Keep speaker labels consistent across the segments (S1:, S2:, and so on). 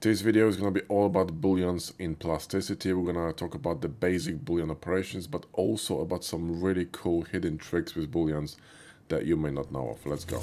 S1: This video is going to be all about booleans in plasticity. We're going to talk about the basic boolean operations, but also about some really cool hidden tricks with booleans that you may not know of. Let's go.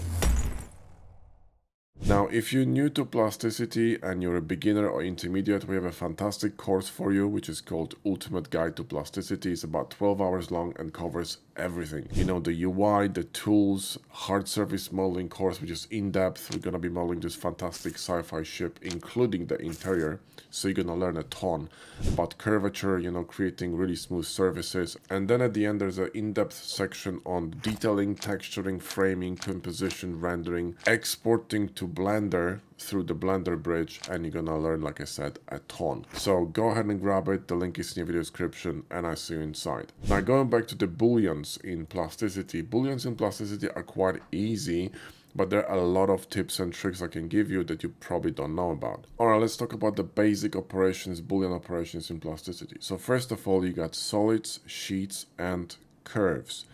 S1: Now, if you're new to plasticity and you're a beginner or intermediate, we have a fantastic course for you, which is called Ultimate Guide to Plasticity. It's about 12 hours long and covers everything. You know, the UI, the tools, hard surface modeling course, which is in-depth. We're going to be modeling this fantastic sci-fi ship, including the interior. So you're going to learn a ton about curvature, you know, creating really smooth surfaces. And then at the end, there's an in-depth section on detailing, texturing, framing, composition, rendering, exporting to Blender through the Blender bridge and you're gonna learn, like I said, a ton. So go ahead and grab it, the link is in the video description and I see you inside. Now going back to the booleans in plasticity, booleans in plasticity are quite easy but there are a lot of tips and tricks I can give you that you probably don't know about. Alright, let's talk about the basic operations, boolean operations in plasticity. So first of all, you got solids, sheets, and curves.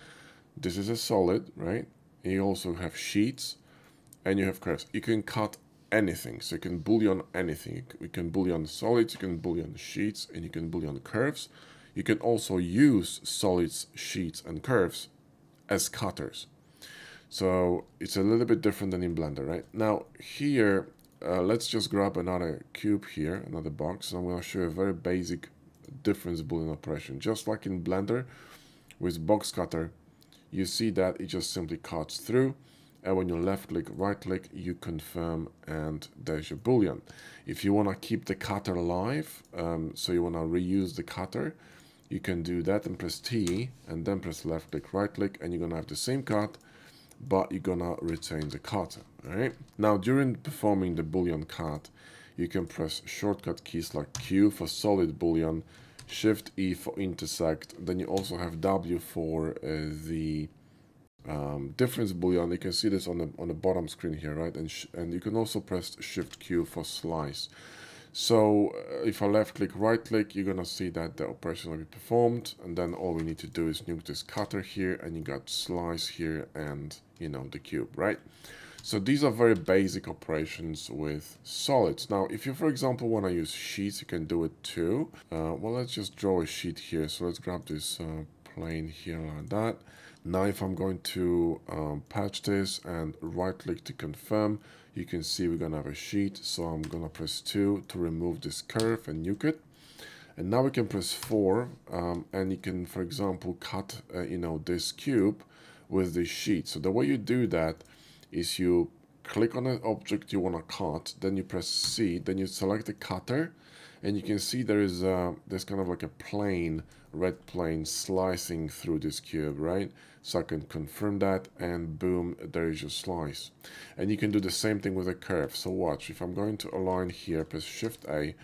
S1: This is a solid, right? You also have sheets, and you have curves. You can cut anything. So you can boolean anything. You can boolean solids, you can boolean sheets, and you can boolean curves. You can also use solids, sheets, and curves as cutters. So it's a little bit different than in Blender, right? Now here, uh, let's just grab another cube here, another box. And I'm to show you a very basic difference boolean operation. Just like in Blender with box cutter, you see that it just simply cuts through and when you left click right click you confirm and there's your boolean. If you want to keep the cutter alive um, so you want to reuse the cutter you can do that and press T and then press left click right click and you're gonna have the same cut but you're gonna retain the cutter all right now during performing the boolean cut you can press shortcut keys like Q for solid boolean shift E for intersect then you also have W for uh, the um, difference boolean. You can see this on the on the bottom screen here, right? And and you can also press Shift Q for slice. So uh, if I left click, right click, you're gonna see that the operation will be performed, and then all we need to do is nuke this cutter here, and you got slice here, and you know the cube, right? So these are very basic operations with solids. Now, if you, for example, want to use sheets, you can do it too. Uh, well, let's just draw a sheet here. So let's grab this uh, plane here like that. Now if I'm going to um, patch this and right click to confirm, you can see we're gonna have a sheet. So I'm gonna press 2 to remove this curve and nuke it. And now we can press 4 um, and you can, for example, cut, uh, you know, this cube with this sheet. So the way you do that is you click on an object you want to cut, then you press C, then you select the cutter, and you can see there is a, there's kind of like a plane, red plane slicing through this cube, right? So I can confirm that and boom, there is your slice. And you can do the same thing with a curve. So watch, if I'm going to align here, press Shift A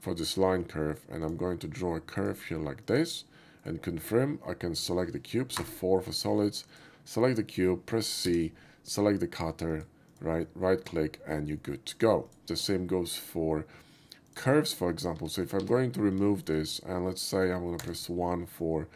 S1: for this line curve, and I'm going to draw a curve here like this, and confirm, I can select the cube, so 4 for solids, select the cube, press C, select the cutter, right, right click, and you're good to go. The same goes for curves, for example. So if I'm going to remove this, and let's say I'm going to press 1 for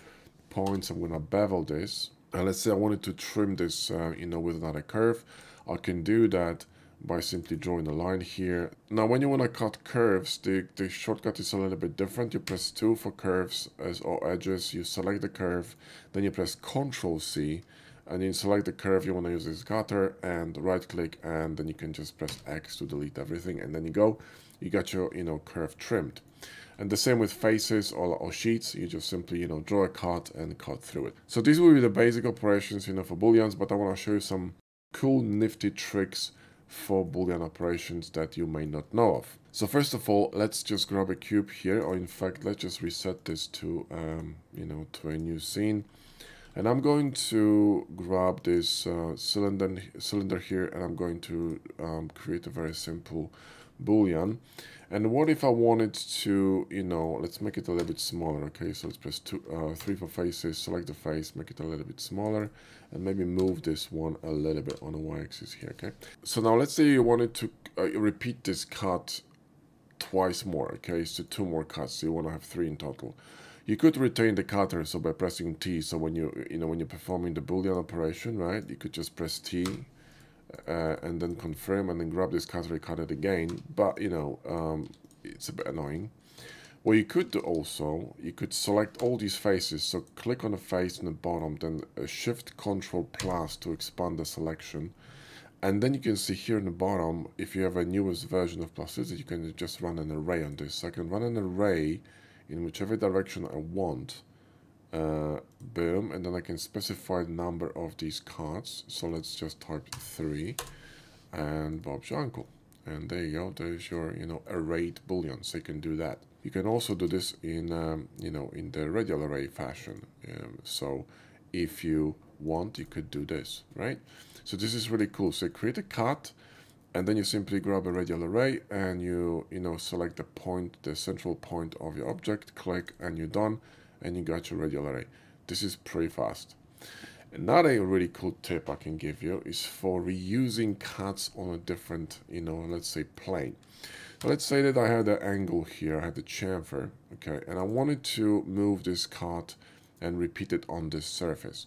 S1: points, I'm going to bevel this. And let's say I wanted to trim this, uh, you know, with another curve. I can do that by simply drawing a line here. Now, when you want to cut curves, the, the shortcut is a little bit different. You press 2 for curves as or edges. You select the curve, then you press Ctrl C, and then select the curve you want to use this cutter, and right click, and then you can just press X to delete everything, and then you go you got your, you know, curve trimmed. And the same with faces or, or, sheets, you just simply, you know, draw a cut and cut through it. So these will be the basic operations, you know, for booleans, but I want to show you some cool nifty tricks for boolean operations that you may not know of. So first of all, let's just grab a cube here, or in fact, let's just reset this to, um, you know, to a new scene. And I'm going to grab this uh, cylinder, cylinder here, and I'm going to um, create a very simple boolean and what if I wanted to you know let's make it a little bit smaller okay? So let's press two uh, three for faces select the face make it a little bit smaller and maybe move this one a little bit on the y-axis here okay? So now let's say you wanted to uh, repeat this cut twice more okay? So two more cuts so you want to have three in total. You could retain the cutter so by pressing T so when you you know when you're performing the boolean operation right you could just press T uh, and then confirm and then grab this cut it again. But, you know, um, it's a bit annoying. What you could do also, you could select all these faces. So click on the face in the bottom, then Shift Control Plus to expand the selection. And then you can see here in the bottom, if you have a newest version of Plasticity, you can just run an array on this. So I can run an array in whichever direction I want. Uh, boom, and then I can specify the number of these cards. So let's just type 3 and Bob's your uncle. And there you go, there's your, you know, arrayed boolean, so you can do that. You can also do this in, um, you know, in the radial array fashion. Um, so if you want, you could do this, right? So this is really cool. So create a cut, and then you simply grab a radial array and you, you know, select the point, the central point of your object, click, and you're done, and you got your radial array. This is pretty fast. Another really cool tip I can give you is for reusing cuts on a different, you know, let's say plane. Let's say that I had an angle here, I had the chamfer, okay, and I wanted to move this cut and repeat it on this surface.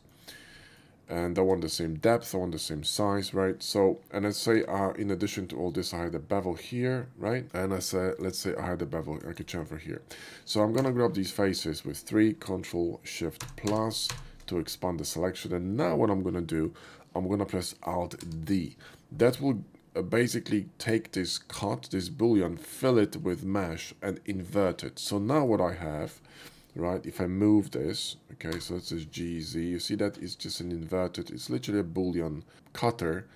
S1: And I want the same depth, I want the same size, right? So, and let's say uh, in addition to all this, I had a bevel here, right? And I said, let's say I had a bevel, like a chamfer here. So I'm gonna grab these faces with three, Control Shift plus to expand the selection. And now what I'm gonna do, I'm gonna press Alt D. That will uh, basically take this cut, this boolean, fill it with mesh and invert it. So now what I have, right, if I move this, okay, so this is GZ, you see that it's just an inverted, it's literally a boolean cutter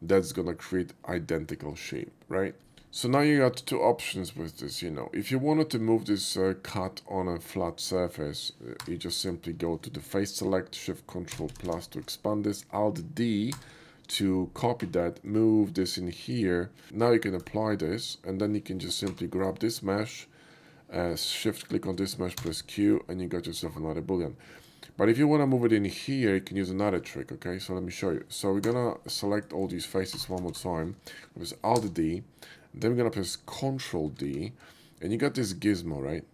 S1: that's gonna create identical shape, right? So now you got two options with this, you know, if you wanted to move this uh, cut on a flat surface, uh, you just simply go to the face select, shift control plus to expand this, alt D, to copy that, move this in here. Now you can apply this and then you can just simply grab this mesh, uh, shift click on this mesh, press Q and you got yourself another boolean. But if you want to move it in here, you can use another trick, okay? So let me show you. So we're gonna select all these faces one more time. Press Alt D, then we're gonna press Control D, and you got this gizmo, right?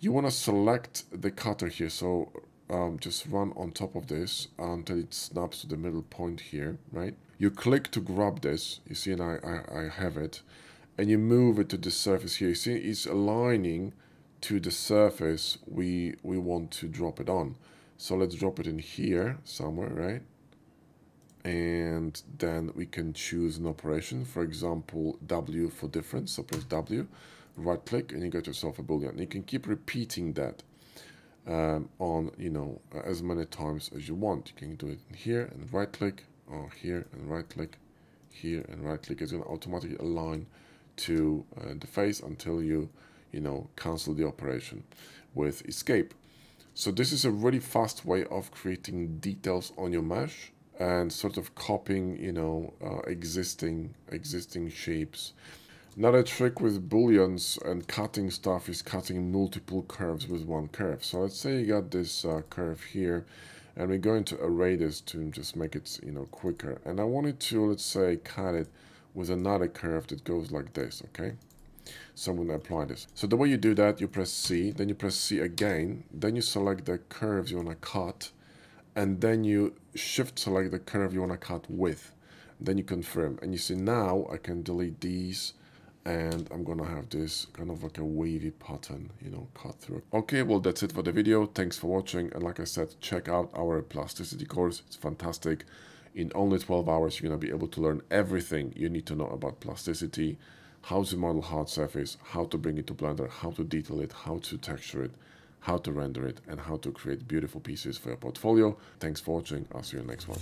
S1: You wanna select the cutter here. So um, just run on top of this until it snaps to the middle point here, right? You click to grab this, you see, and I, I, I have it, and you move it to the surface here. See, it's aligning to the surface we, we want to drop it on. So let's drop it in here somewhere, right? And then we can choose an operation, for example, W for difference. So press W, right click, and you get yourself a boolean. You can keep repeating that um, on you know as many times as you want you can do it here and right click or here and right click here and right click it's going to automatically align to uh, the face until you you know cancel the operation with escape so this is a really fast way of creating details on your mesh and sort of copying you know uh, existing existing shapes Another trick with booleans and cutting stuff is cutting multiple curves with one curve. So let's say you got this uh, curve here and we're going to array this to just make it, you know, quicker. And I wanted to, let's say, cut it with another curve that goes like this, okay? So I'm going to apply this. So the way you do that, you press C, then you press C again, then you select the curves you want to cut, and then you shift select the curve you want to cut with. Then you confirm, and you see now I can delete these, and I'm gonna have this kind of like a wavy pattern, you know, cut through. Okay, well that's it for the video. Thanks for watching and like I said, check out our plasticity course. It's fantastic. In only 12 hours, you're gonna be able to learn everything you need to know about plasticity, how to model hard surface, how to bring it to Blender, how to detail it, how to texture it, how to render it, and how to create beautiful pieces for your portfolio. Thanks for watching. I'll see you in the next one.